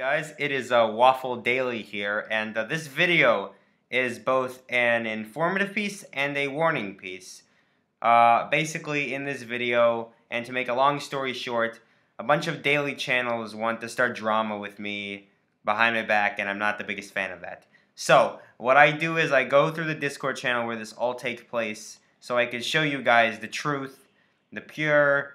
guys? It is uh, Waffle Daily here, and uh, this video is both an informative piece and a warning piece. Uh, basically, in this video, and to make a long story short, a bunch of daily channels want to start drama with me behind my back, and I'm not the biggest fan of that. So, what I do is I go through the Discord channel where this all takes place, so I can show you guys the truth, the pure,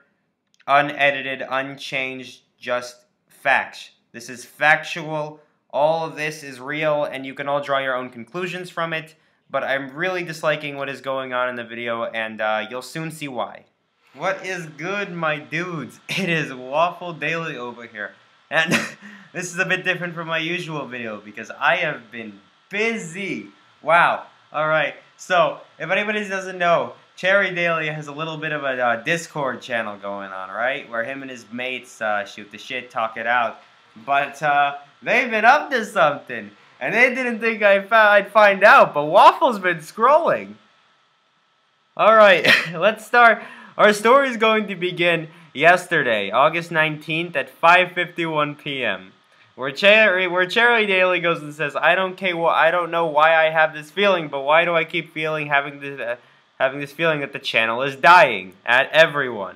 unedited, unchanged, just facts. This is factual. All of this is real, and you can all draw your own conclusions from it. But I'm really disliking what is going on in the video, and uh, you'll soon see why. What is good, my dudes? It is Waffle Daily over here. And this is a bit different from my usual video because I have been busy. Wow. Alright, so if anybody doesn't know, Cherry Daily has a little bit of a uh, Discord channel going on, right? Where him and his mates uh, shoot the shit, talk it out. But uh, they've been up to something. And they didn't think I'd find out, but Waffle's been scrolling. Alright, let's start. Our story is going to begin yesterday, August 19th at 5.51 p.m. Where Cherry, where Cherry Daily goes and says, I don't care, well, I don't know why I have this feeling, but why do I keep feeling, having this, uh, having this feeling that the channel is dying at everyone?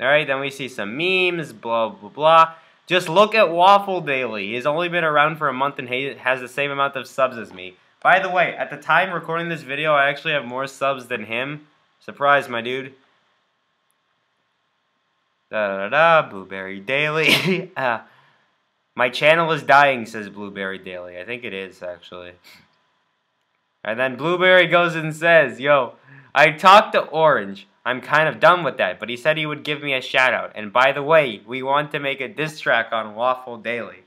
Alright, then we see some memes, blah, blah, blah. Just look at Waffle Daily. He's only been around for a month and has the same amount of subs as me. By the way, at the time recording this video, I actually have more subs than him. Surprise, my dude. Da da da, da Blueberry Daily. uh, my channel is dying, says Blueberry Daily. I think it is, actually. And then Blueberry goes and says, Yo, I talked to Orange. I'm kind of done with that, but he said he would give me a shout out. And by the way, we want to make a diss track on Waffle Daily.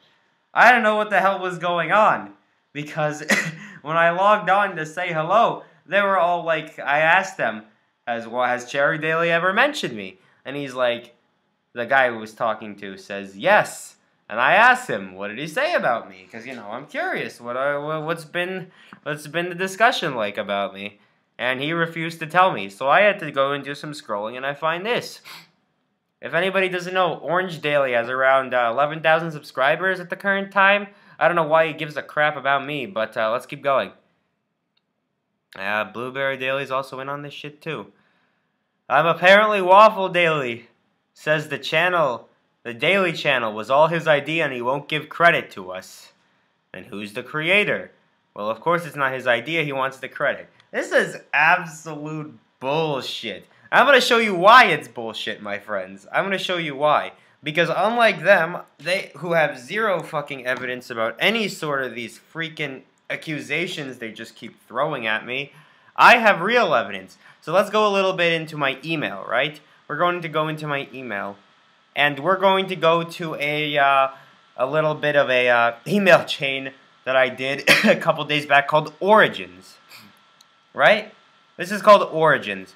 I don't know what the hell was going on because when I logged on to say hello, they were all like, I asked them, has, well, has Cherry Daily ever mentioned me? And he's like, the guy who was talking to says, yes. And I asked him, what did he say about me? Because, you know, I'm curious. What I, what's been, what's been the discussion like about me? And he refused to tell me. So I had to go and do some scrolling, and I find this. If anybody doesn't know, Orange Daily has around uh, 11,000 subscribers at the current time. I don't know why he gives a crap about me, but uh, let's keep going. Uh, Blueberry Daily's also in on this shit too. I'm apparently Waffle Daily, says the channel. The Daily channel was all his idea and he won't give credit to us. And who's the creator? Well, of course it's not his idea, he wants the credit. This is absolute bullshit. I'm going to show you why it's bullshit, my friends. I'm going to show you why. Because unlike them, they who have zero fucking evidence about any sort of these freaking accusations they just keep throwing at me, I have real evidence. So let's go a little bit into my email, right? We're going to go into my email. And we're going to go to a, uh, a little bit of a uh, email chain that I did a couple days back called Origins right? This is called Origins.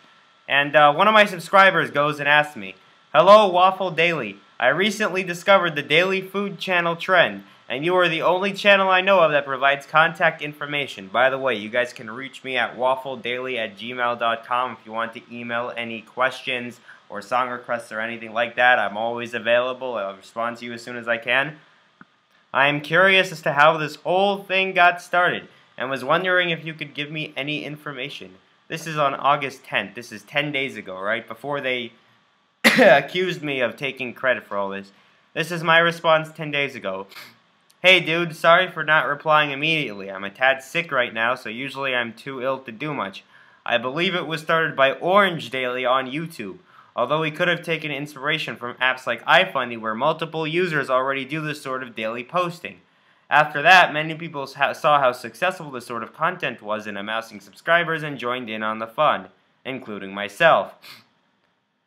And uh, one of my subscribers goes and asks me, Hello, Waffle Daily. I recently discovered the Daily Food Channel trend, and you are the only channel I know of that provides contact information. By the way, you guys can reach me at waffledaily at gmail.com if you want to email any questions or song requests or anything like that. I'm always available. I'll respond to you as soon as I can. I am curious as to how this whole thing got started and was wondering if you could give me any information. This is on August 10th. This is 10 days ago, right? Before they accused me of taking credit for all this. This is my response 10 days ago. Hey dude, sorry for not replying immediately. I'm a tad sick right now, so usually I'm too ill to do much. I believe it was started by Orange Daily on YouTube, although we could have taken inspiration from apps like iFunny where multiple users already do this sort of daily posting. After that, many people saw how successful this sort of content was in amassing subscribers and joined in on the fun, including myself.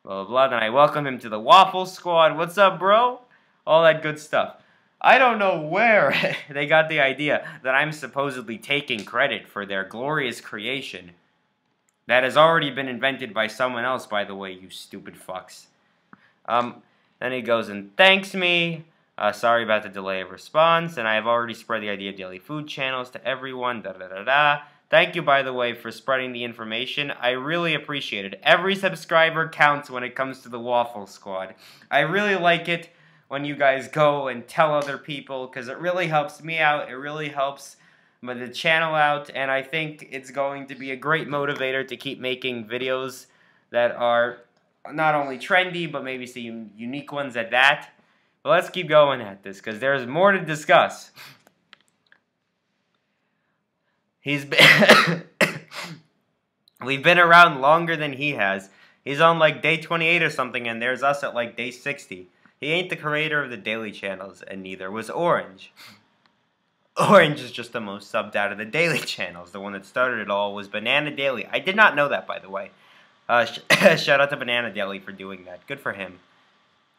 Blah, blah, blah. Then I welcome him to the Waffle Squad. What's up, bro? All that good stuff. I don't know where they got the idea that I'm supposedly taking credit for their glorious creation. That has already been invented by someone else, by the way, you stupid fucks. Um, then he goes and thanks me. Uh, sorry about the delay of response, and I have already spread the idea of daily food channels to everyone. Da da da da. Thank you, by the way, for spreading the information. I really appreciate it. Every subscriber counts when it comes to the Waffle Squad. I really like it when you guys go and tell other people because it really helps me out. It really helps the channel out, and I think it's going to be a great motivator to keep making videos that are not only trendy, but maybe some unique ones at that. But let's keep going at this because there's more to discuss. He's been We've been around longer than he has. He's on like day 28 or something, and there's us at like day 60. He ain't the creator of the daily channels, and neither was Orange. Orange is just the most subbed out of the daily channels. The one that started it all was Banana Daily. I did not know that, by the way. Uh, sh shout out to Banana Daily for doing that. Good for him.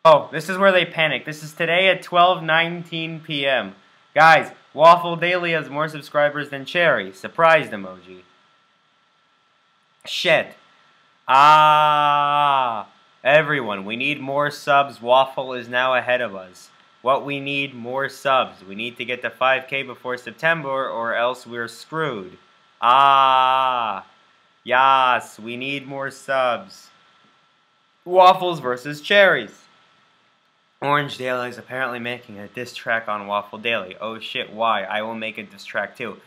Oh, this is where they panic. This is today at 12:19 p.m. Guys, Waffle Daily has more subscribers than Cherry. Surprised emoji. Shit. Ah. Everyone, we need more subs. Waffle is now ahead of us. What we need, more subs. We need to get to 5k before September or else we're screwed. Ah. Yes, we need more subs. Waffles versus cherries. Orange Daily is apparently making a diss track on Waffle Daily. Oh shit, why? I will make a diss track too.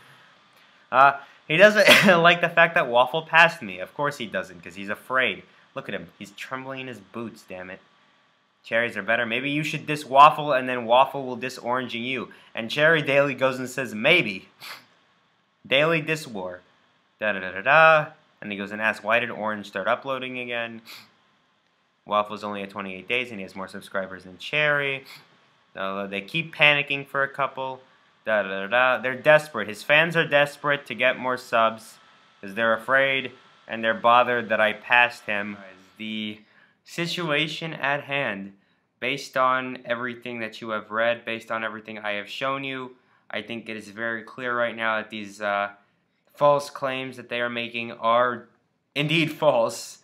Uh, he doesn't like the fact that Waffle passed me. Of course he doesn't, because he's afraid. Look at him. He's trembling in his boots, damn it. Cherries are better. Maybe you should diss Waffle, and then Waffle will diss Orange and you. And Cherry Daily goes and says, maybe. Daily diss war. Da-da-da-da-da. And he goes and asks, why did Orange start uploading again? Waffle's only at 28 days, and he has more subscribers than Cherry. Uh, they keep panicking for a couple. Da, da, da, da. They're desperate. His fans are desperate to get more subs because they're afraid and they're bothered that I passed him. The situation at hand, based on everything that you have read, based on everything I have shown you, I think it is very clear right now that these uh, false claims that they are making are indeed false.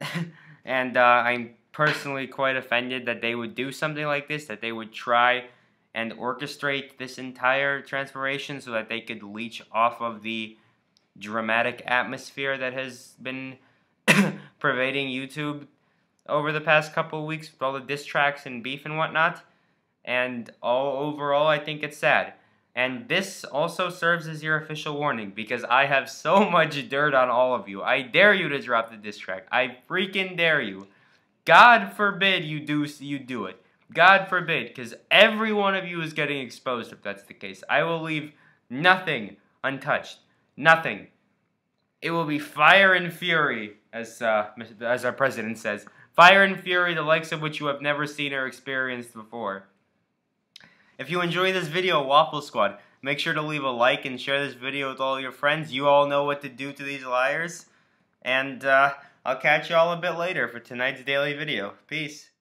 and uh, I'm personally quite offended that they would do something like this, that they would try and orchestrate this entire transformation so that they could leech off of the dramatic atmosphere that has been pervading YouTube over the past couple weeks with all the diss tracks and beef and whatnot. And all overall, I think it's sad. And this also serves as your official warning because I have so much dirt on all of you. I dare you to drop the diss track. I freaking dare you. God forbid you do you do it. God forbid, because every one of you is getting exposed if that's the case. I will leave nothing untouched. Nothing. It will be fire and fury, as, uh, as our president says. Fire and fury, the likes of which you have never seen or experienced before. If you enjoy this video, Waffle Squad, make sure to leave a like and share this video with all your friends. You all know what to do to these liars. And uh, I'll catch you all a bit later for tonight's daily video. Peace.